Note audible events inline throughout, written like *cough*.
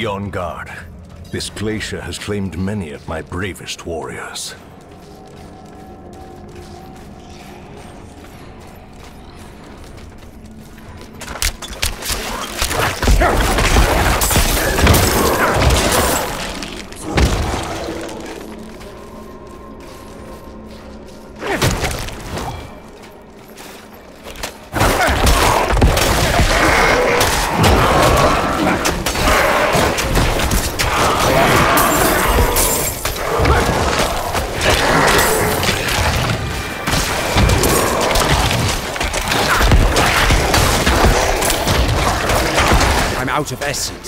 be on guard. This glacier has claimed many of my bravest warriors. out of essence.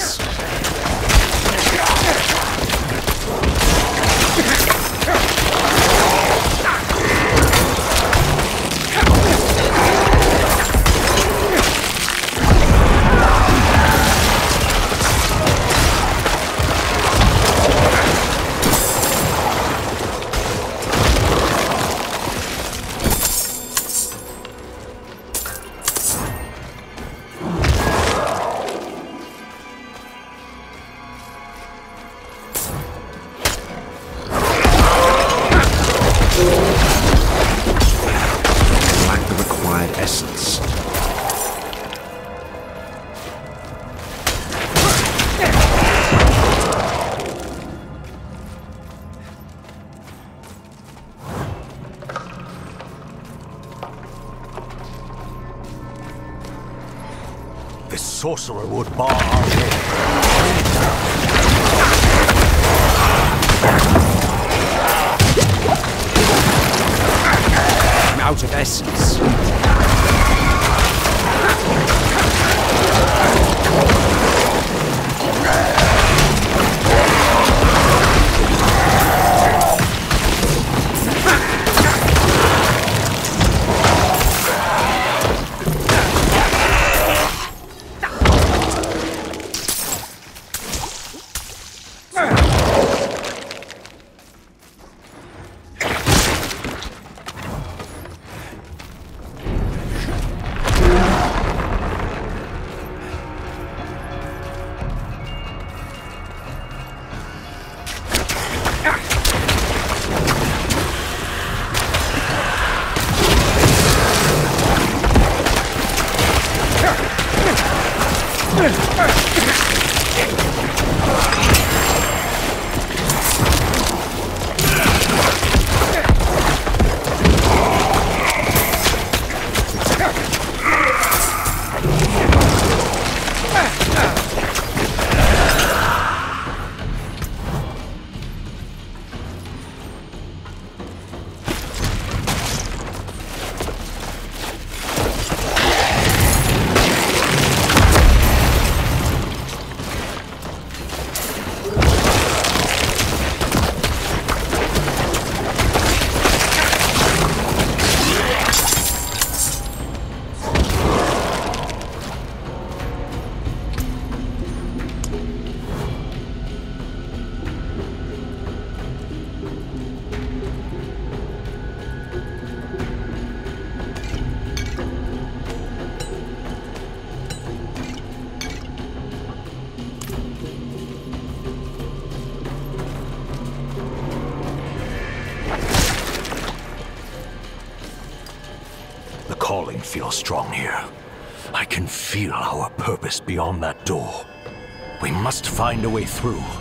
through.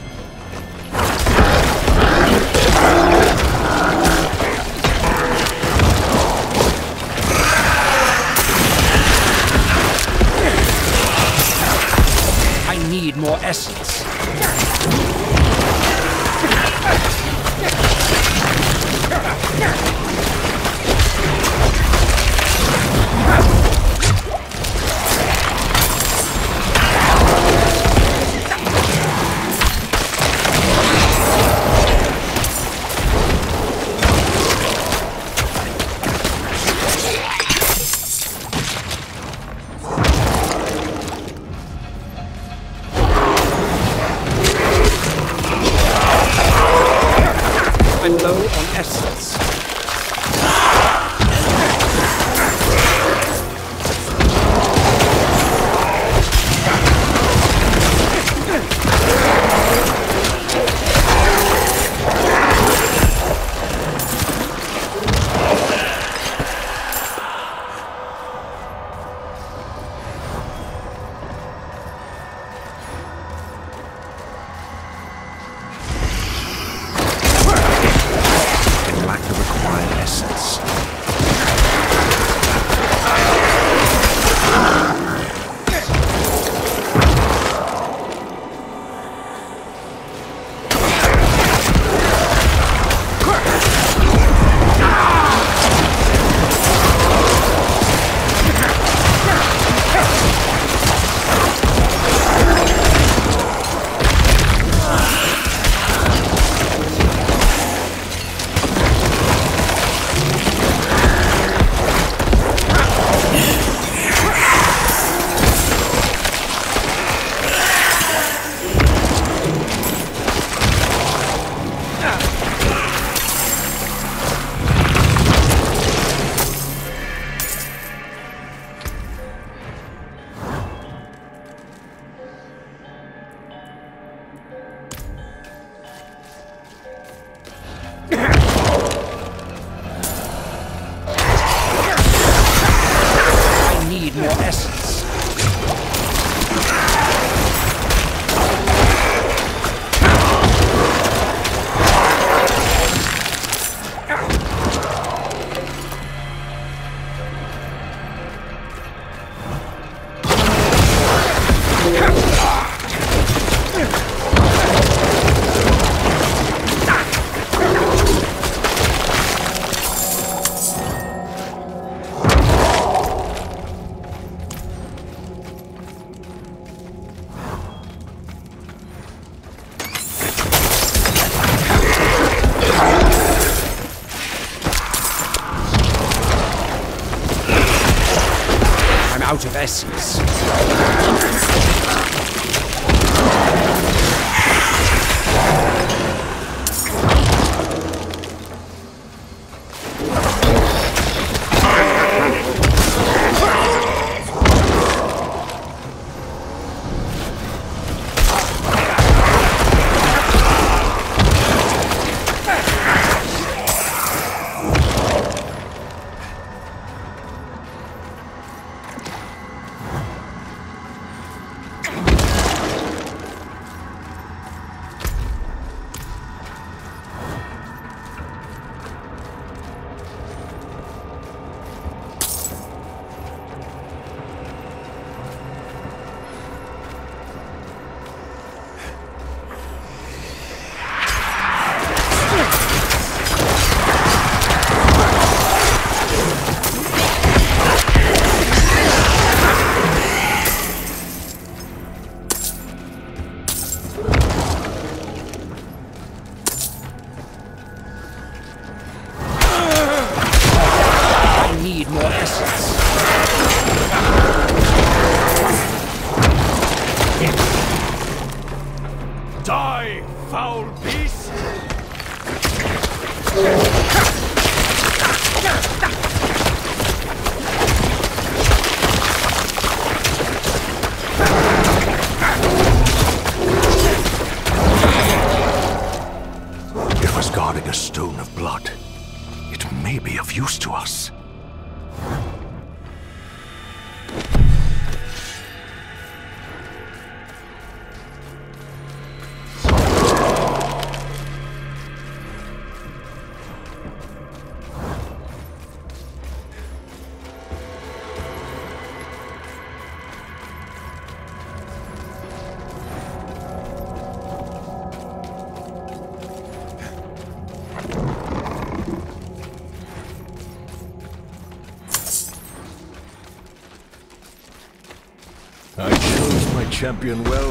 Champion well.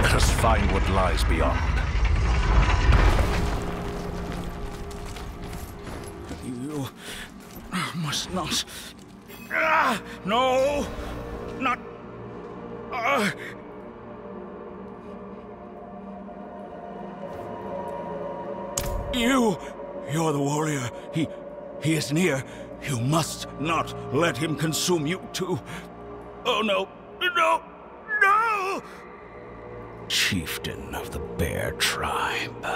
Let us find what lies beyond. You must not. Ah, no! Not. Ah. You! You're the warrior. He. he is near. You must not let him consume you too. Oh no! No! Tribe.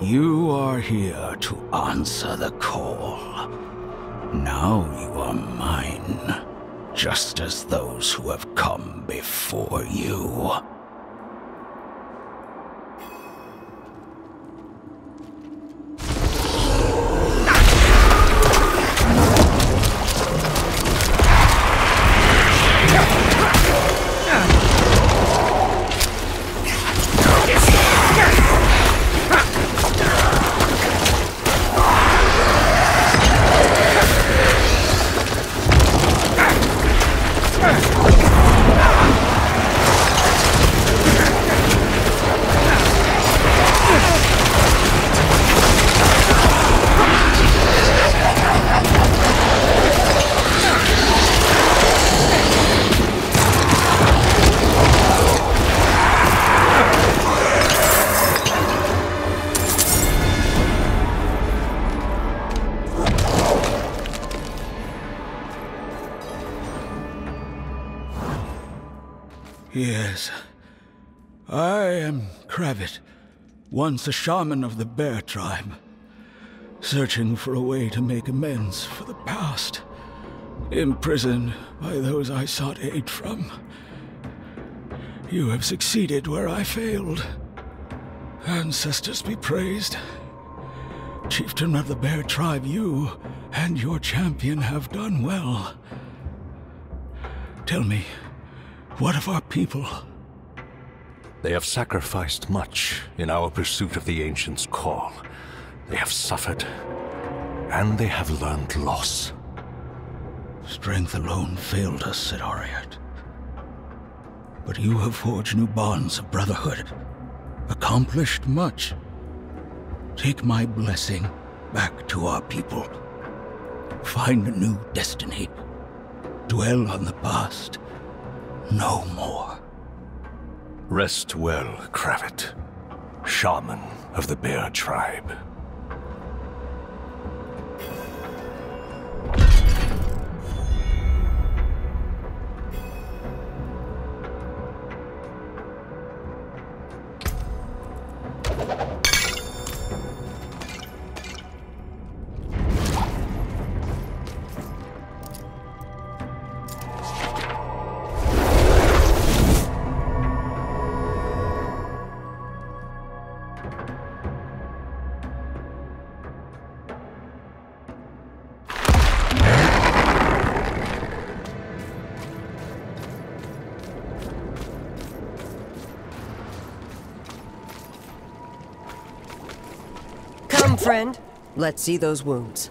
You are here to answer the call. Now you are mine, just as those who have come before you. Once a shaman of the Bear Tribe, searching for a way to make amends for the past, imprisoned by those I sought aid from. You have succeeded where I failed. Ancestors be praised. Chieftain of the Bear Tribe, you and your champion have done well. Tell me, what of our people? They have sacrificed much in our pursuit of the Ancient's call. They have suffered, and they have learned loss. Strength alone failed us, said Ariat. But you have forged new bonds of brotherhood, accomplished much. Take my blessing back to our people. Find a new destiny. dwell on the past no more. Rest well, Kravit, shaman of the Bear Tribe. Friend. Let's see those wounds.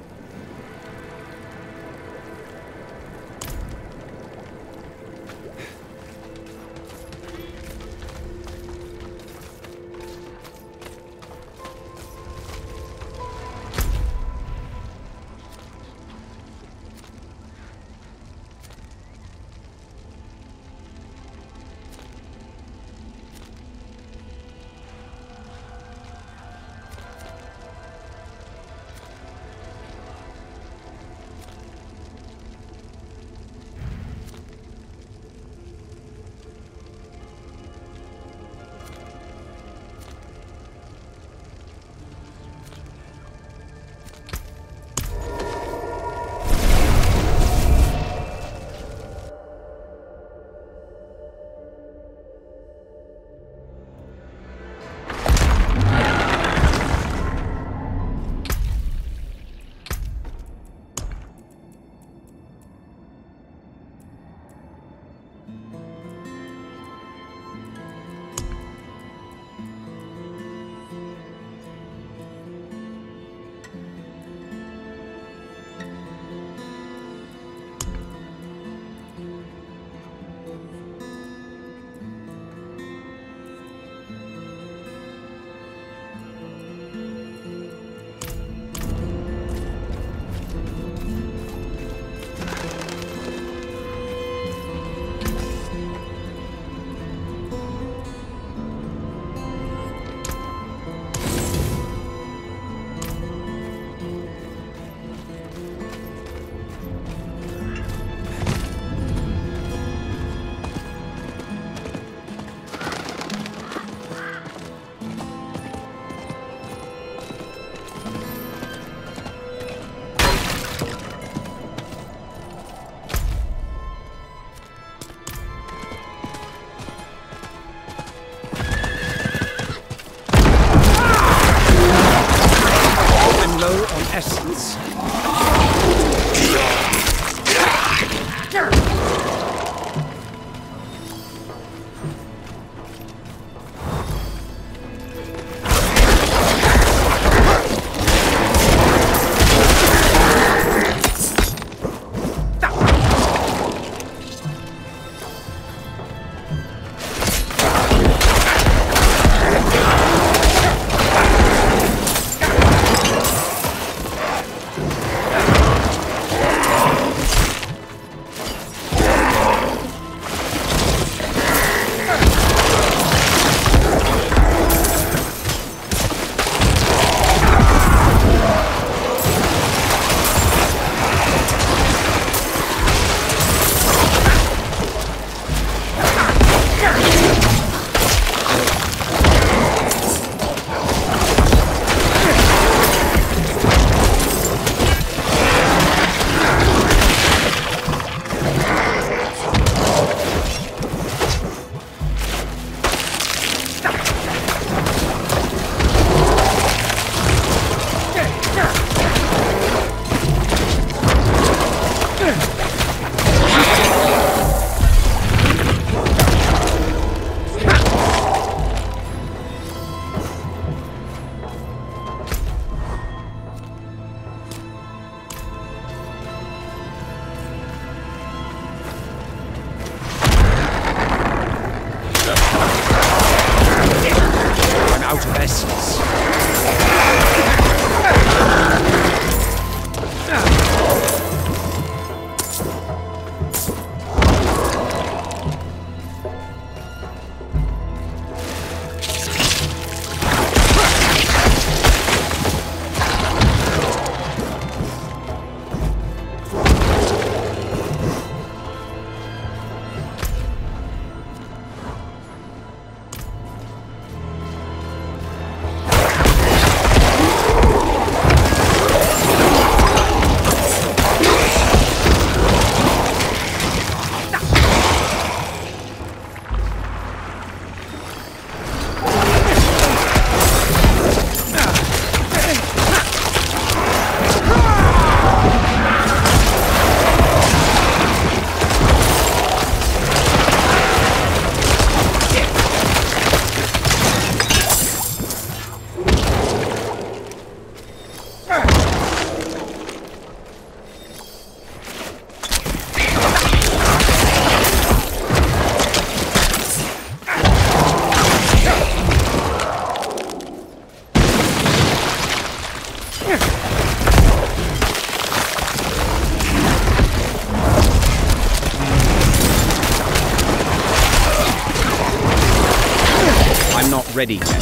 Ready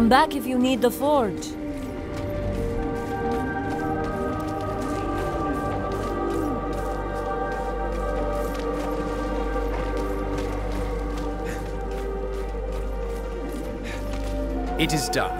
Come back if you need the forge. It is done.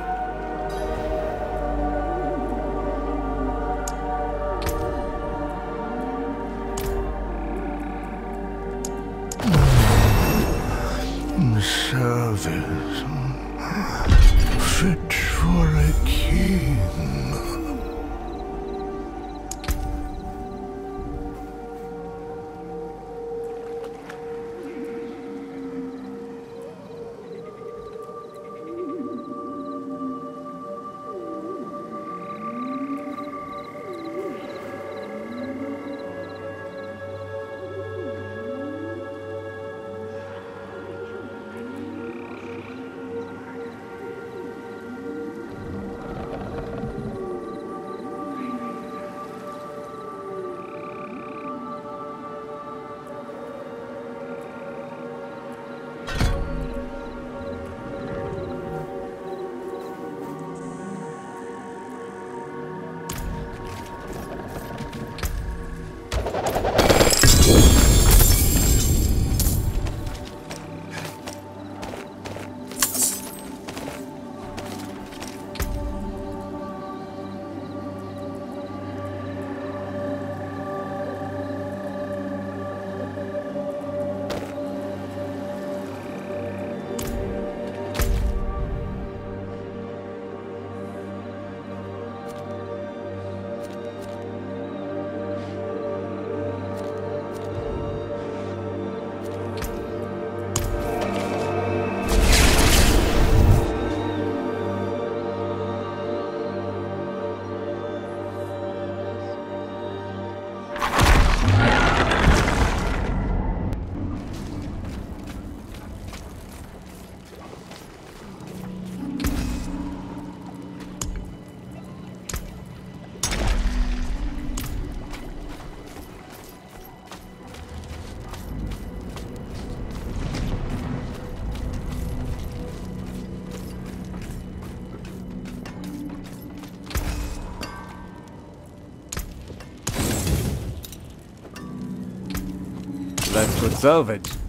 Let's it.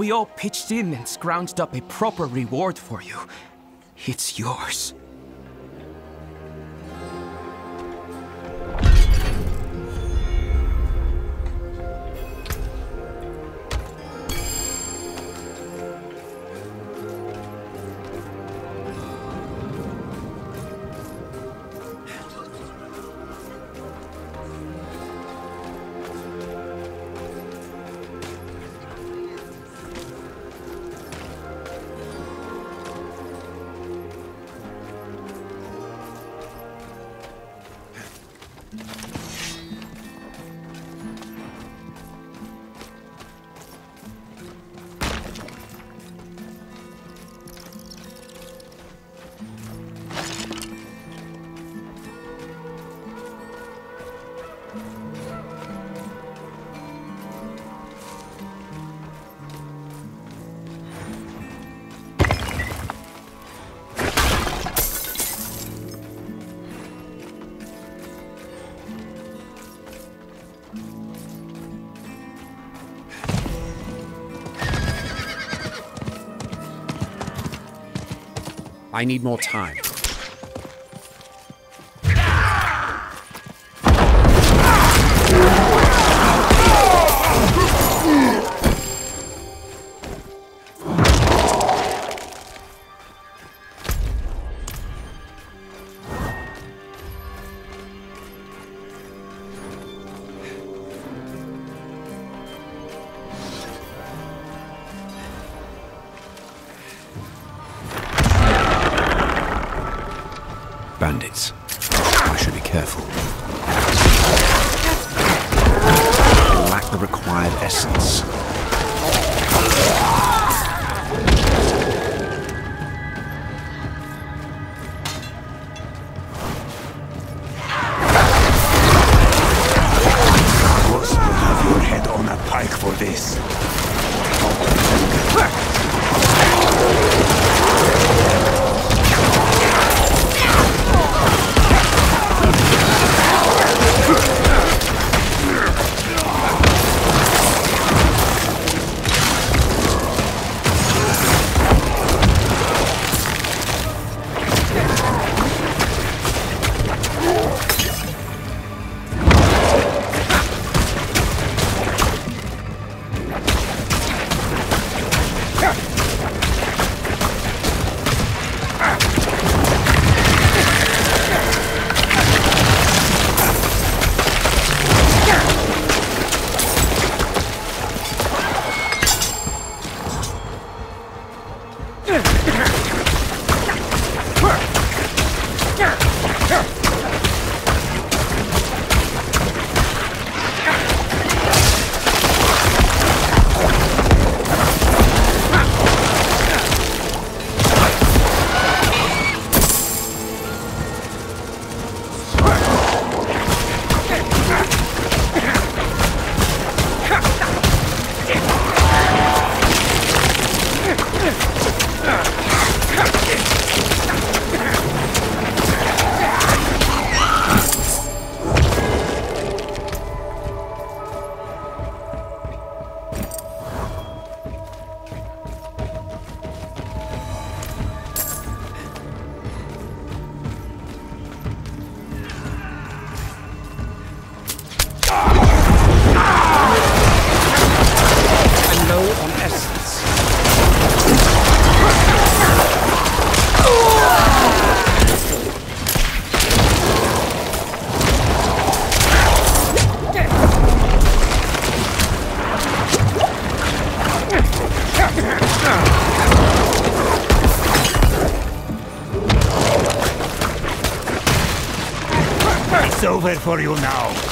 We all pitched in and scrounged up a proper reward for you. It's yours. I need more time. Careful. Lack the required essence. Over for you now.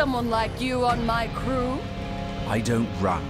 Someone like you on my crew. I don't run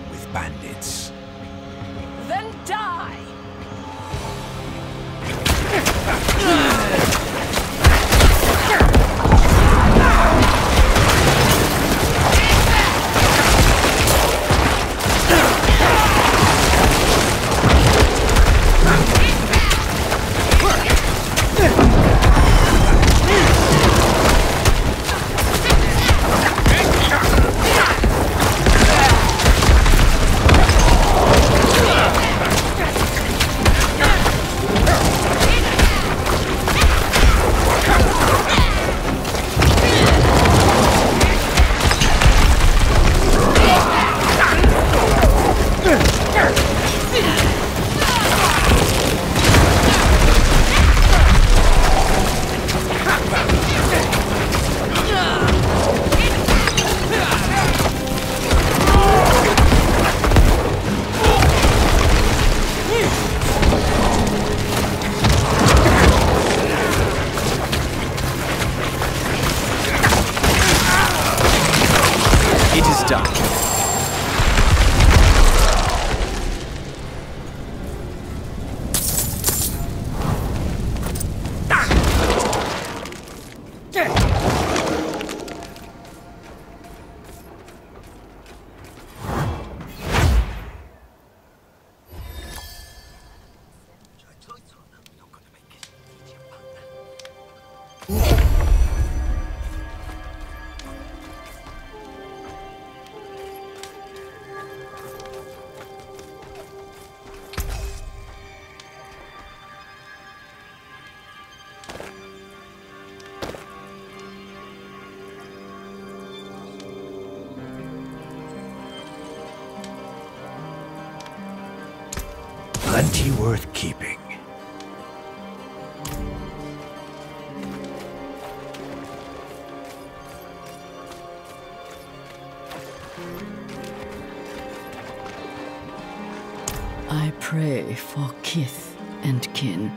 pray for kith and kin,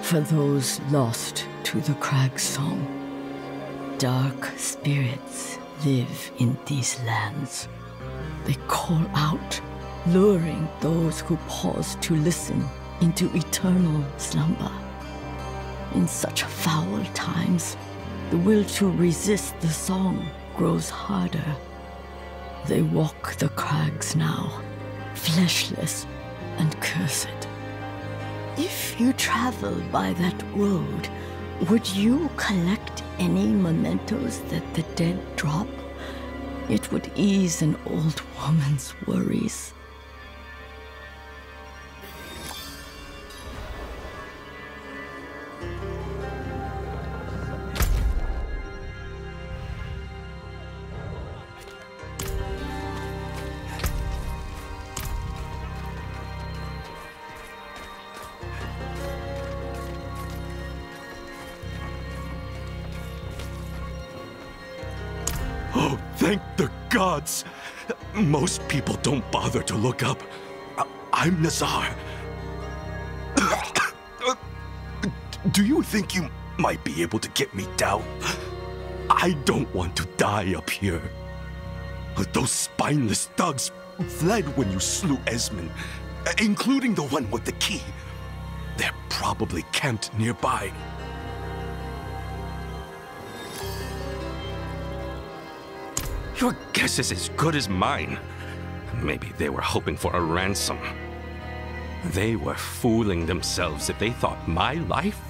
for those lost to the crag song. Dark spirits live in these lands. They call out, luring those who pause to listen into eternal slumber. In such foul times, the will to resist the song grows harder. They walk the crags now, fleshless, and cursed. If you travel by that road, would you collect any mementos that the dead drop? It would ease an old woman's worries. Gods! Most people don't bother to look up. I'm Nazar. *coughs* Do you think you might be able to get me down? I don't want to die up here. Those spineless thugs fled when you slew Esmond, including the one with the key. They're probably camped nearby. Your guess is as good as mine. Maybe they were hoping for a ransom. They were fooling themselves if they thought my life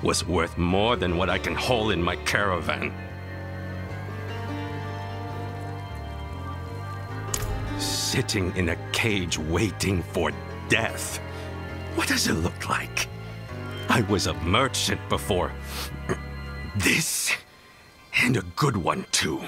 was worth more than what I can haul in my caravan. Sitting in a cage waiting for death. What does it look like? I was a merchant before. *clears throat* This. And a good one, too.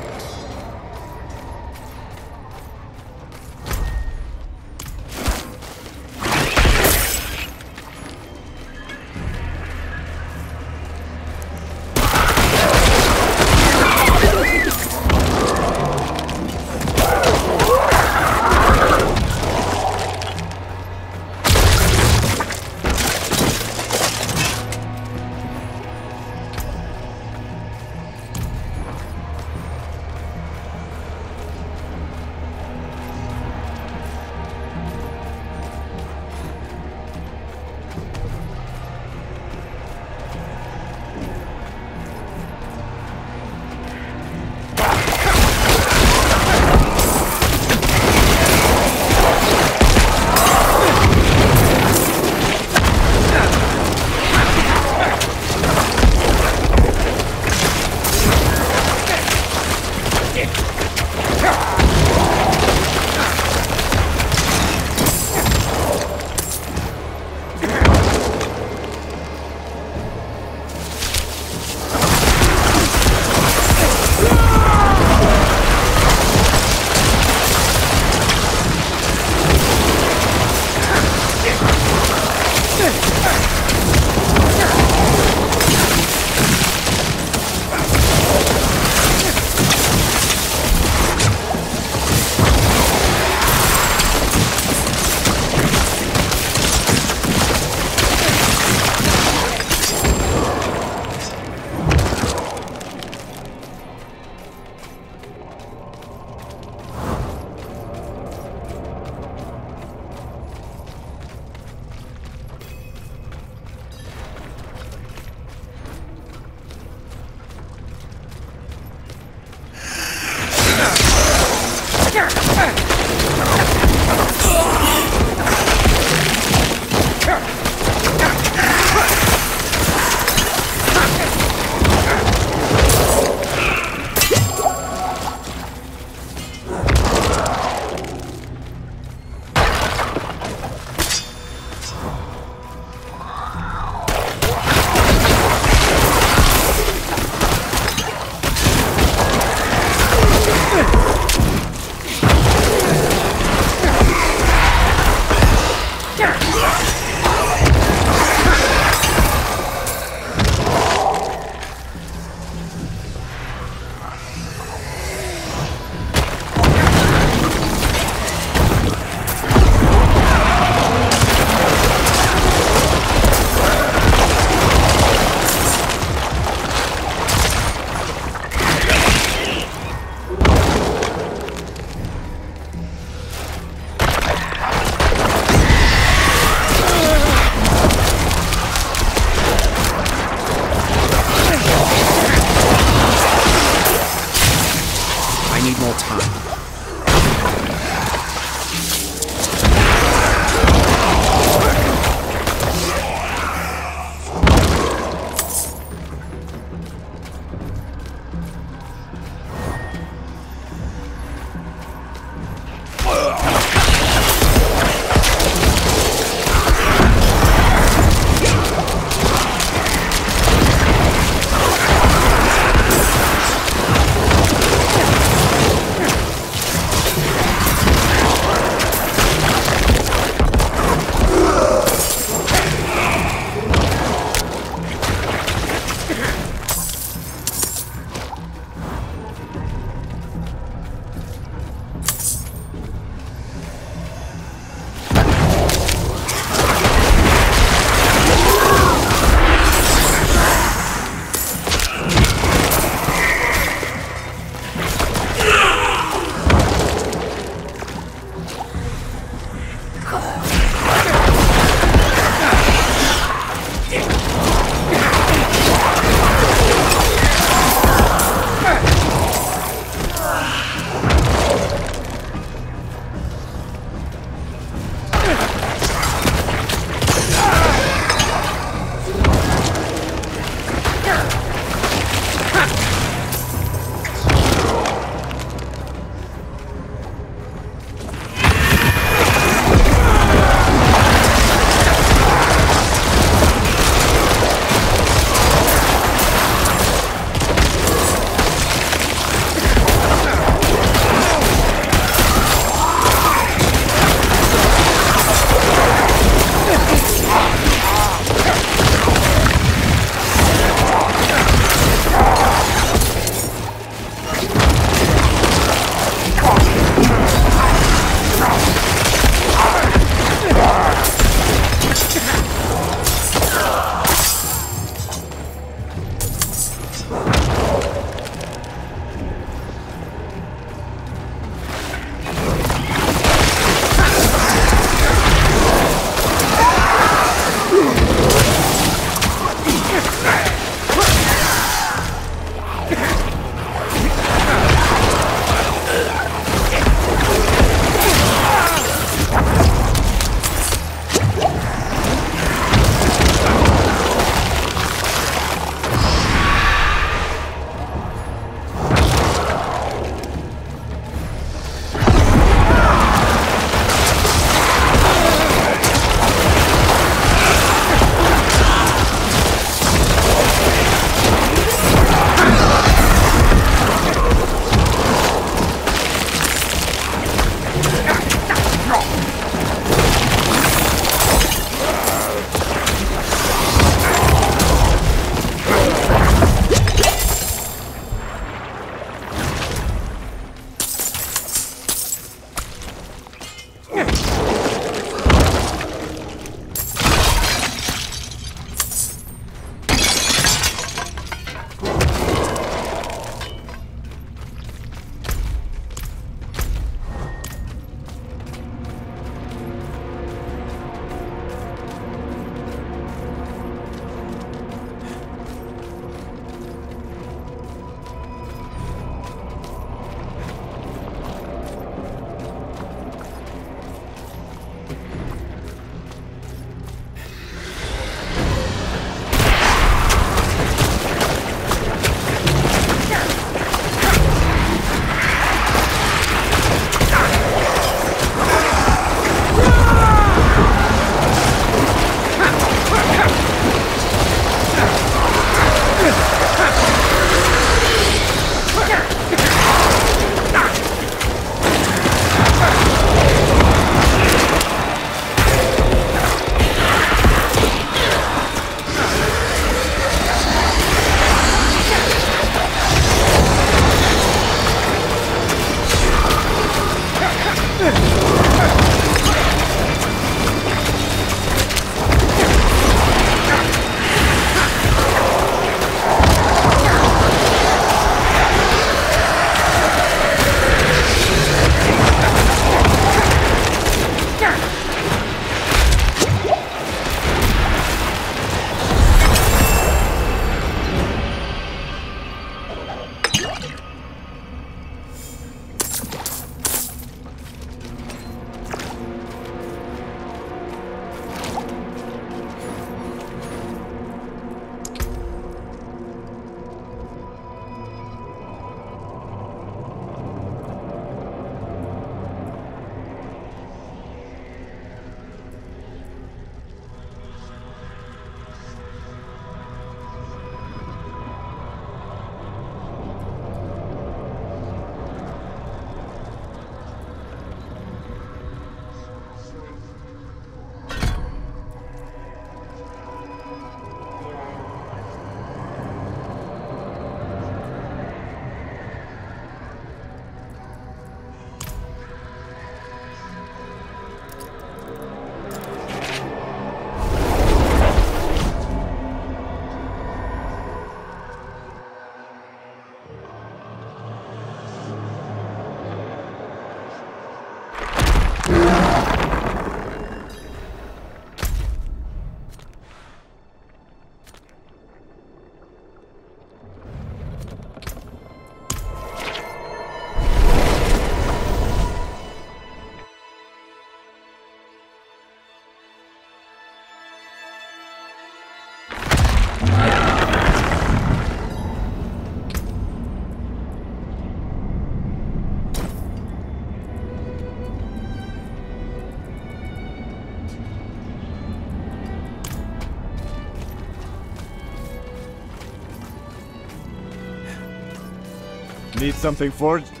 Need something forged?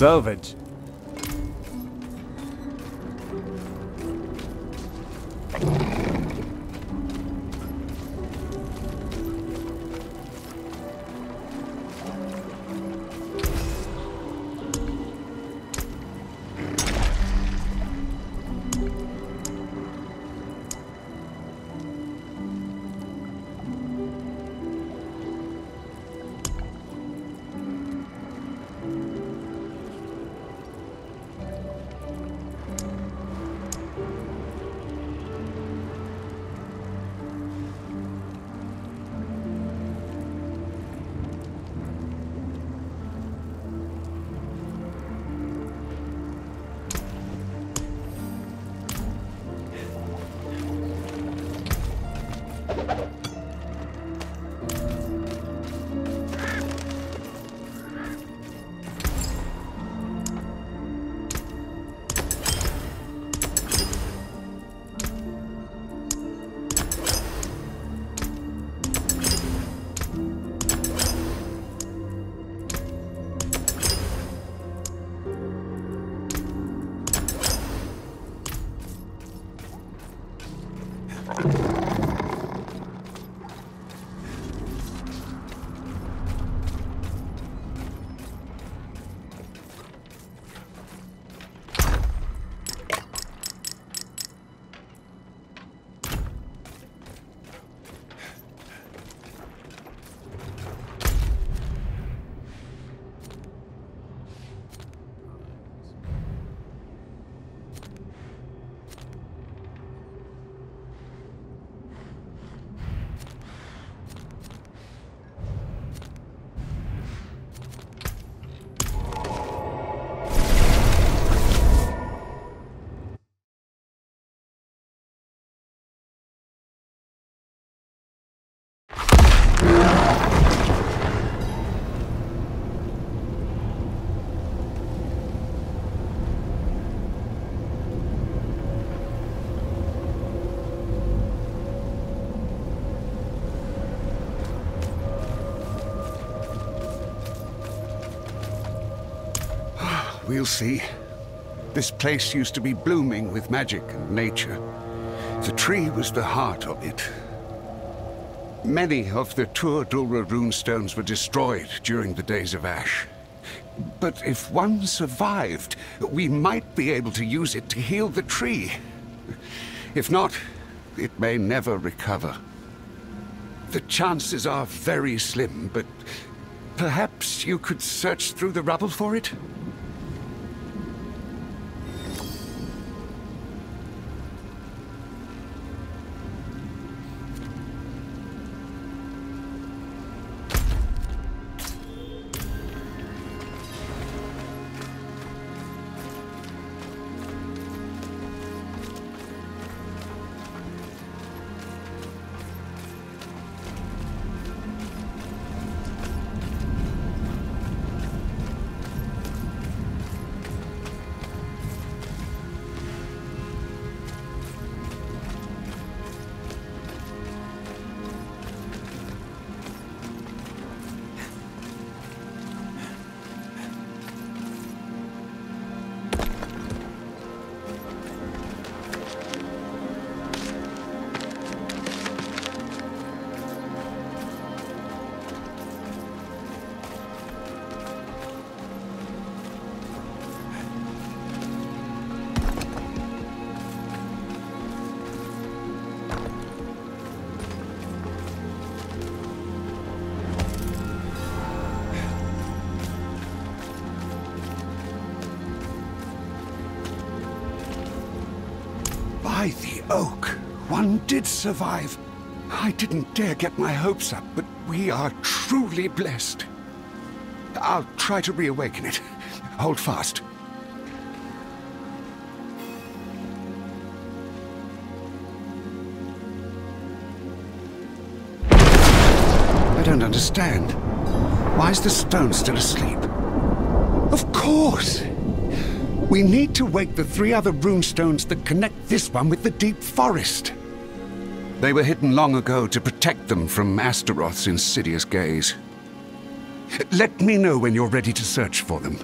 Salvage. We'll see. This place used to be blooming with magic and nature. The tree was the heart of it. Many of the Tur Dulra runestones were destroyed during the Days of Ash. But if one survived, we might be able to use it to heal the tree. If not, it may never recover. The chances are very slim, but perhaps you could search through the rubble for it? Oak. One did survive. I didn't dare get my hopes up, but we are truly blessed. I'll try to reawaken it. Hold fast. I don't understand. Why is the stone still asleep? Of course! We need to wake the three other runestones that connect this one with the deep forest. They were hidden long ago to protect them from Astaroth's insidious gaze. Let me know when you're ready to search for them.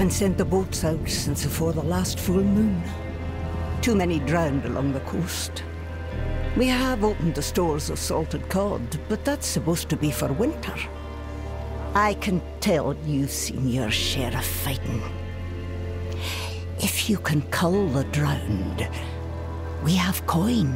We haven't sent the boats out since before the last full moon. Too many drowned along the coast. We have opened the stores of salted cod, but that's supposed to be for winter. I can tell you've seen your share of fighting. If you can cull the drowned, we have coin.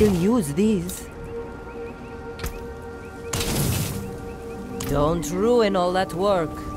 Still use these. Don't ruin all that work.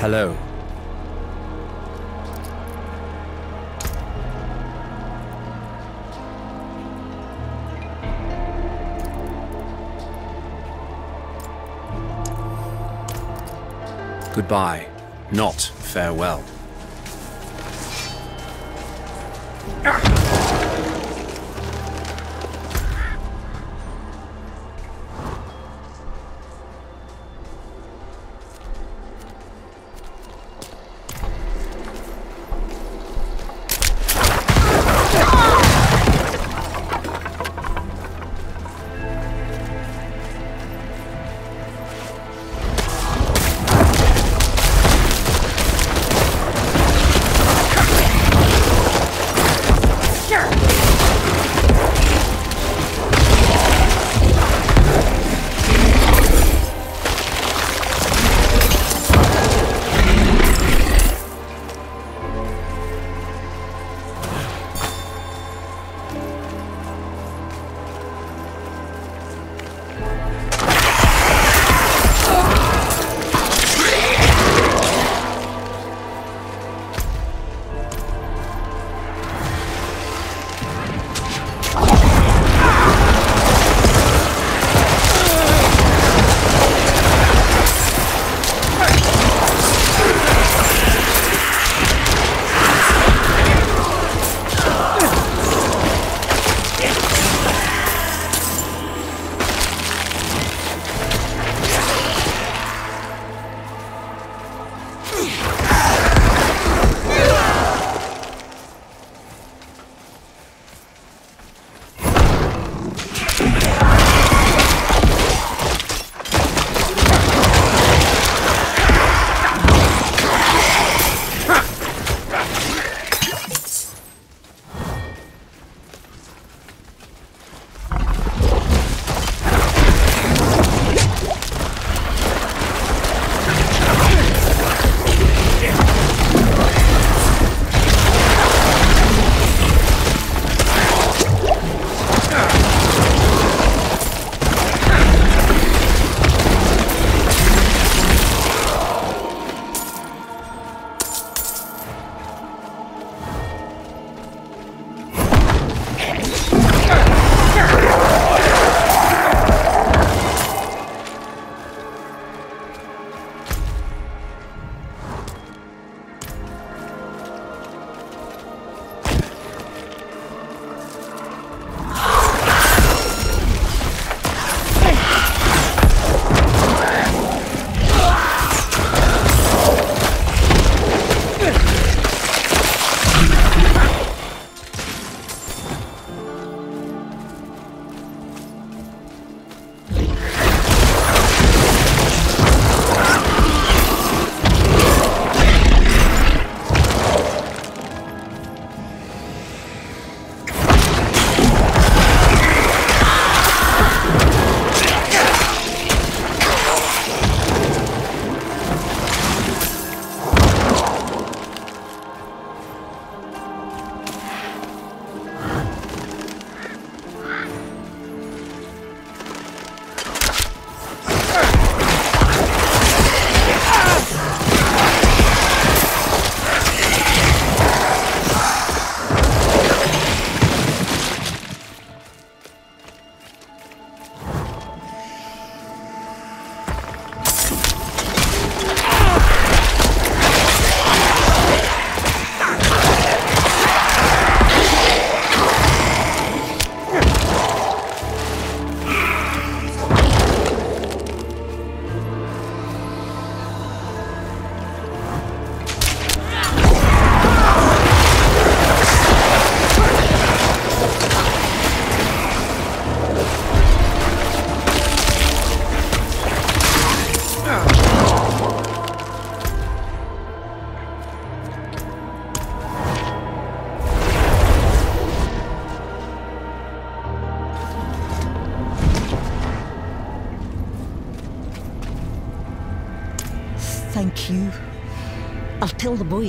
Hello. Goodbye, not farewell.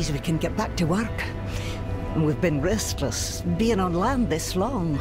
Boys we can get back to work. And we've been restless, being on land this long.